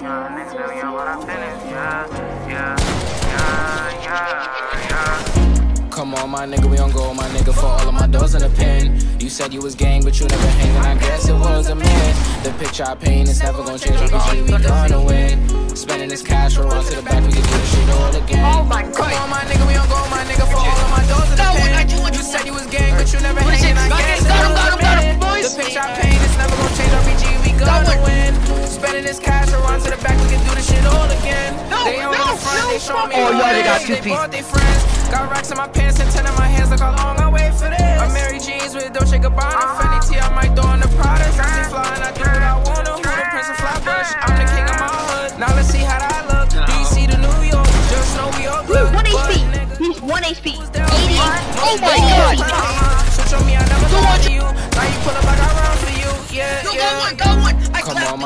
Come on, my nigga, we on go, my nigga, for all of my doors in the pen. You said you was gang, but you never hang, and I guess it was a man. The picture I paint is never gonna change, RPG, we gonna win. Spending this cash, we'll run to the back, we can do this shit all again. Oh my God. Come on, my nigga, we on go, my nigga, for all of my doors in the pen. I do what You said you was gang, but you never hang, and I guess it was a man. The picture I paint is never gonna change, RPG, we Got gonna win. Spending this cash, we'll run to the back, we can do this shit all again. No, They on no, the front, no, they show me Oh, all yeah, they got two They pieces. bought they friends. Got racks in my pants and ten in my hands. Look how long I wait for this. Amiri Jeans with Dolce Gabbana. Fendi T, I might throw in the products. I see fly and I do what I wanna. Who the Prince of Flatbush? I'm the king of my hood. Now let's see how that look. DC to New York. Just know we all good. One HP. He's one HP. 80. down for you? Oh my days, god. uh-huh. So show me I never lied to you.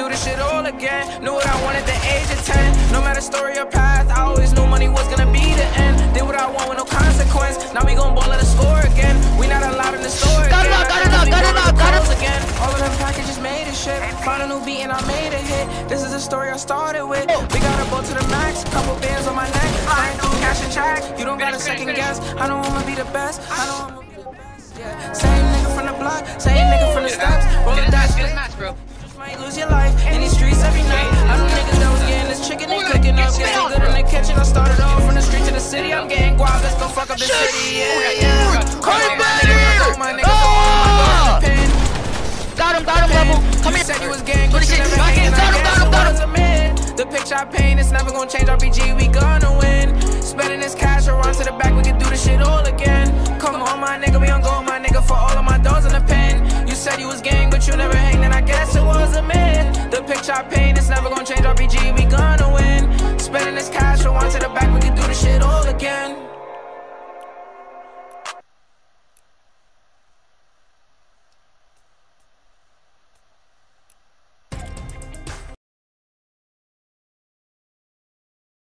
Do this shit all again. Knew what I wanted the age of 10. No matter story or path, I always knew money was gonna be the end. Did what I want with no consequence. Now we gon' ball at the score again. We not allowed in the store Got it out, got it out, got it out, got it. again. All of them packages made it shit. Found a new beat and I made a hit. This is the story I started with. Oh. We got a boat to the max, couple bands on my neck. Flying through cash and check. You don't got a second guess. I know I'ma be the best. I know I'ma be the best. Yeah. Same nigga from the block, same nigga from the steps. Cooking up. Get so good in the kitchen. I started off from the street to the city. I'm getting guap. Let's go fuck up the city. Yeah, yeah. Come on, my nigga, my ah. nigga, for all my dogs in pen. Got him, got him, level. Come here. said you was gang, but you 26, never got him, got him, got him, it got him. was a man. The picture I paint is never gonna change. RPG, we gonna win. Spending this cash, run to the back. We can do this shit all again. Come on, my nigga, we